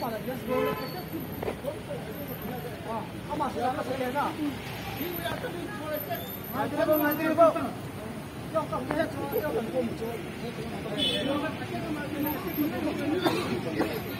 反正就是说，我这次，我这次来就是不要在啊，他妈是哪个时间呐？你为啥昨天出来在？来这一波，来这一波，要搞这些车，要搞这么多。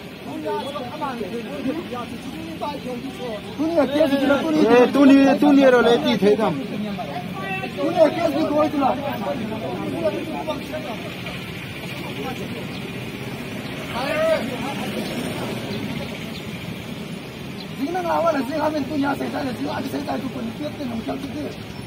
दुनिया कैसे चला दुनिया दुनिया दुनिया रो लेती थे हम दुनिया कैसे कोई चला जिन्हें आवल है जिन्हें हमने दुनिया से जाने जिन्हें आज से जाने तो कोई निकलते नहीं निकलते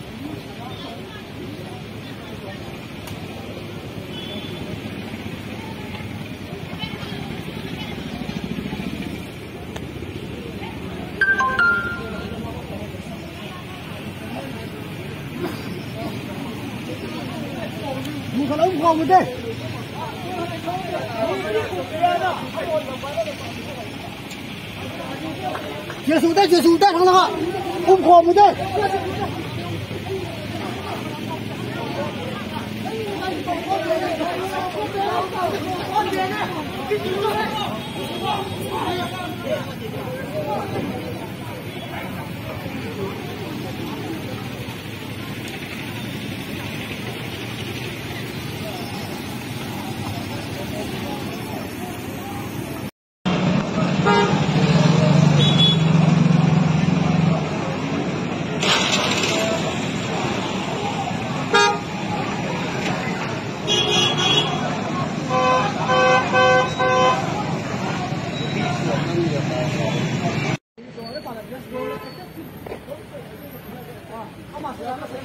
接收的，接收带上了啊！空空的。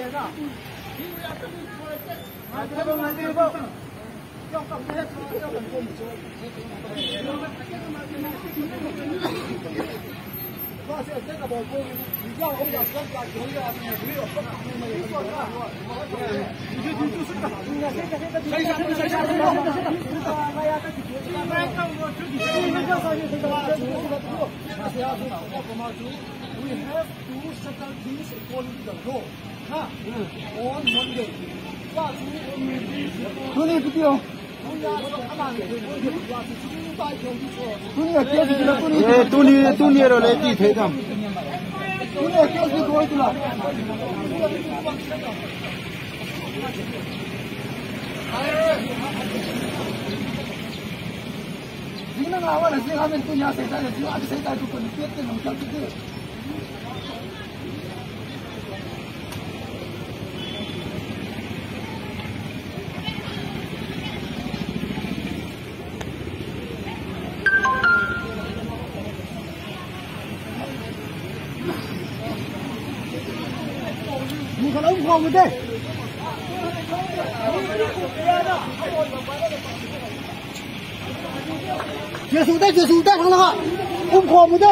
We have to settle this according to the law. Huh? On Monday. Kuni kupiyo. Kuni ya kesi kila kuni. Eh, tuni tuni ero le ti thei tham. Kuni ya kesi koi kila. Jina na awa na sega men tu ya sega na tu aaj sega tu kuni pete na mukha tu. 结束的，结束的，好了，空跑的。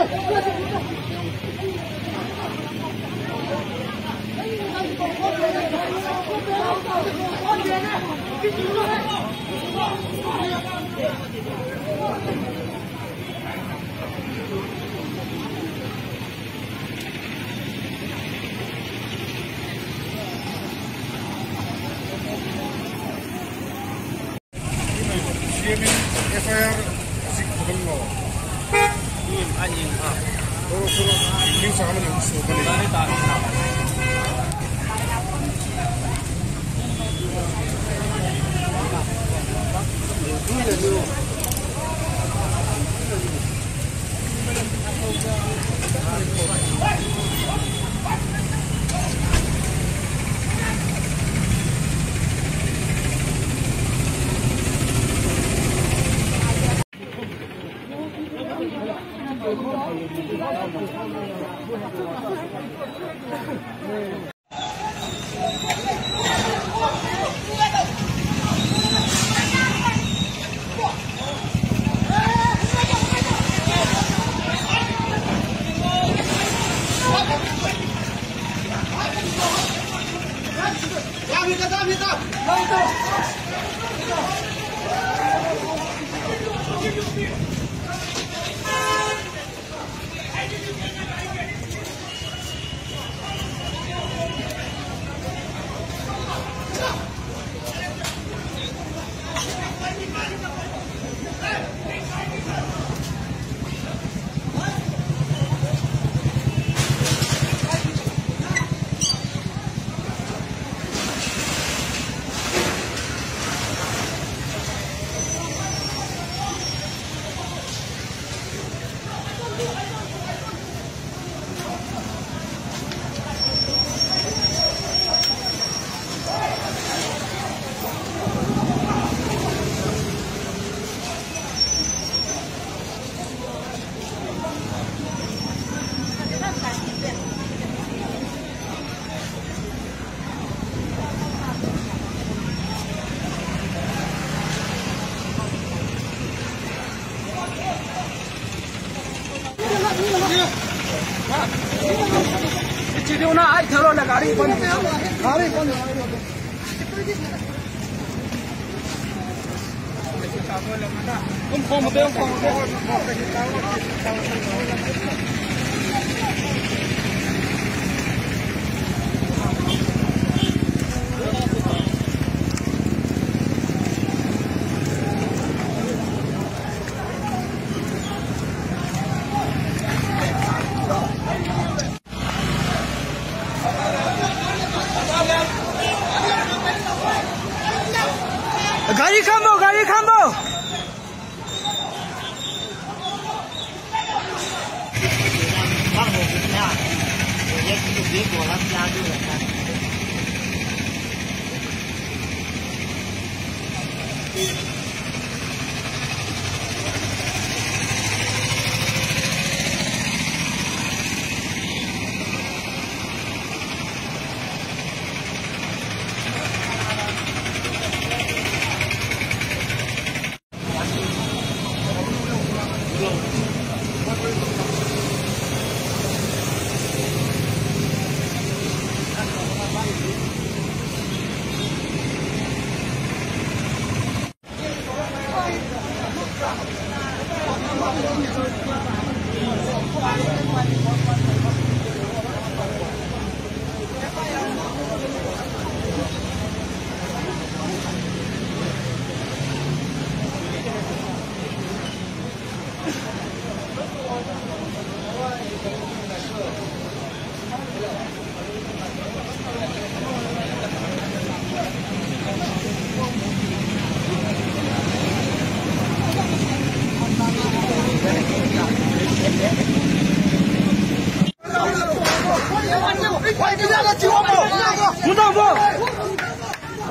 上げた ना आज ठहरो ना गाड़ी बंद गाड़ी बंद तुम phone they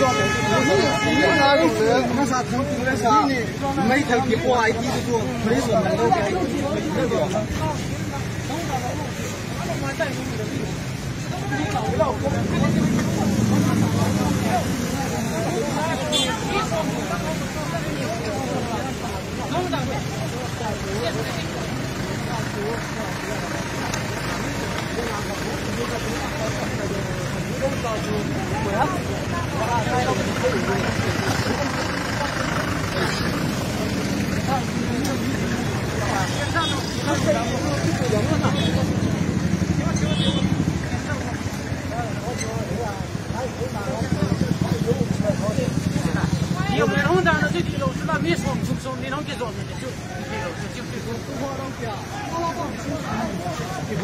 我是，不是，那啥，那啥，那啥，那啥，每条几块，几几多，每船都开，那个。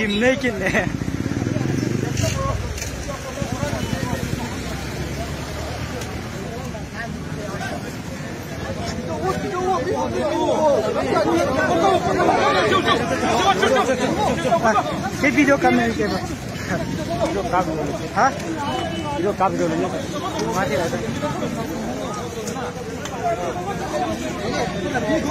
kim ne kim ne. cái video camera kia mà video camera hả video camera này này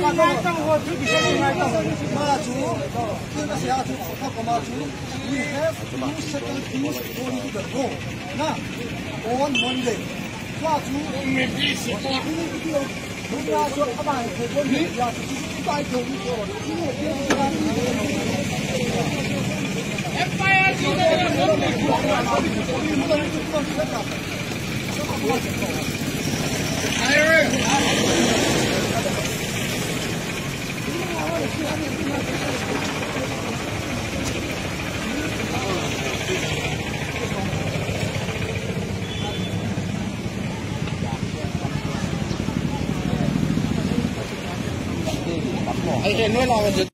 买账我自己先去买账，妈祖，这个是阿祖，他个妈祖，你看，你是这个平时多你的多，那我们的妈祖，我们的是妈祖，人家说他买的，我们家是一百九十九，因为别人家是。哎，爸呀，现在这个我们国家，我们国家是做什么？哎呀！I, I no longer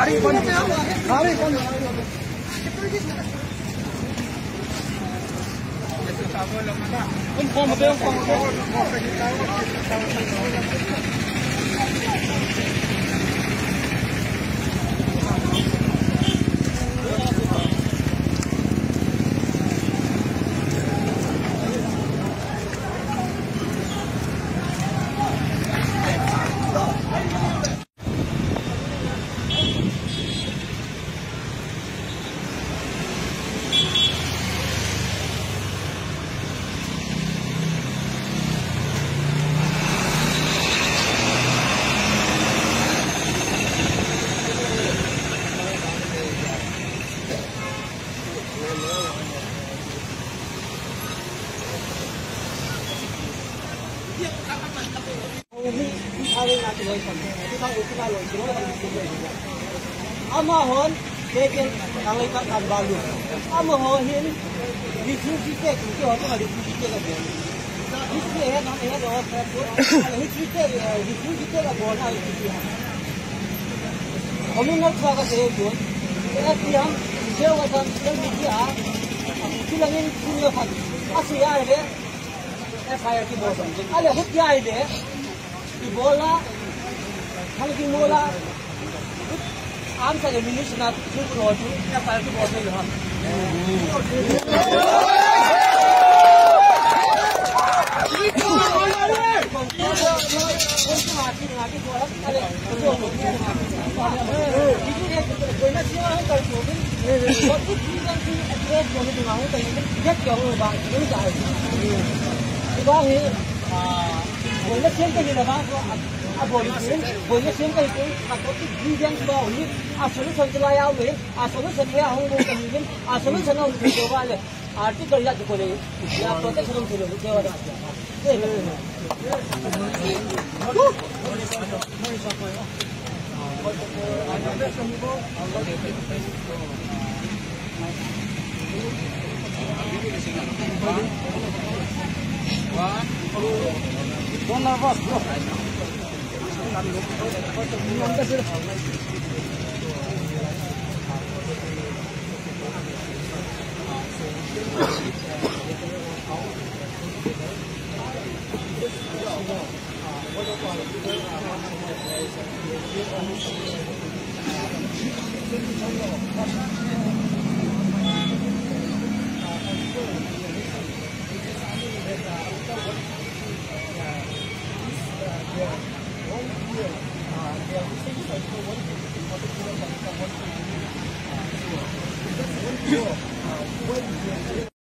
गाड़ी बंद गाड़ी बंद उनको मत उनको amahon keken kalaikat at bago amahohin disrespect hindi ho mga disrespect ako disrespect eh na eh ho disrespect disrespect ako na disrespect kami nang sa kasi yun kaya siya siya wasan siya siya silangin siya kasi yare F की बोल अरे हो क्या है कि बोला हल्की मोला आम सा मिली सुना चुप रहो तू एफ आई आर की बोल रही हम दीवार है बोनस सेल का ये दबाव abolición, abolición del país, pacote vivian bauli, absolution चला आओ वे, absolution ले आओ वो कमीजन, absolution ना उनके दो बाले, आर्थिक बढ़िया चुको ले, या प्रोटेक्शन उनके लोग क्या बात है? Thank you. Don't nervous, bro.